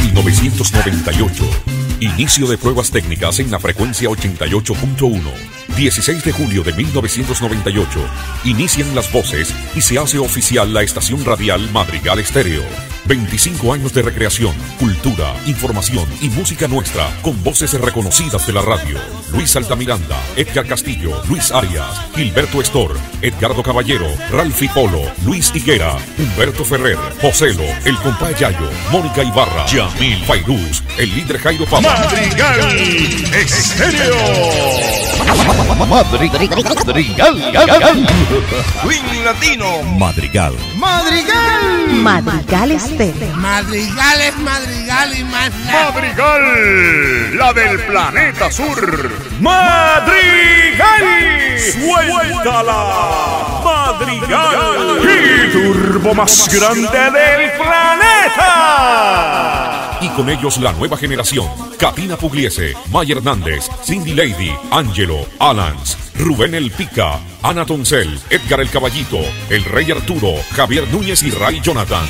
1998. Inicio de pruebas técnicas en la frecuencia 88.1. 16 de julio de 1998. Inician las voces y se hace oficial la estación radial Madrigal Estéreo. 25 años de recreación, cultura, información y música nuestra con voces reconocidas de la radio. Luis Altamiranda, Edgar Castillo, Luis Arias, Gilberto Estor, Edgardo Caballero, Ralfi Polo, Luis Higuera, Humberto Ferrer, Joselo, El Compay Yayo, Mónica Ibarra, Yamil Fairuz, el líder Jairo Estéreo. Madrigal. Swing Latino. Madrigal. Madrigal. Madrigal Estéreo. Madrigal es madrigal y más nada. Madrigal. La del planeta sur. Madrigal. Suéltala. Madrigal. El turbo más grande del planeta. Y con ellos la nueva generación. Katina Pugliese, May Hernández, Cindy Lady, Angelo, Alans, Rubén El Pica, Ana Toncel, Edgar El Caballito, El Rey Arturo, Javier Núñez y Ray Jonathan.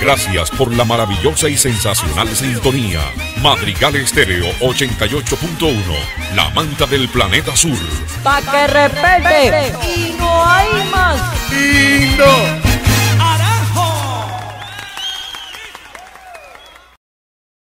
Gracias por la maravillosa y sensacional sintonía. Madrigal Estéreo 88.1, la manta del planeta sur. Pa' que respete. Y no hay más. Lindo.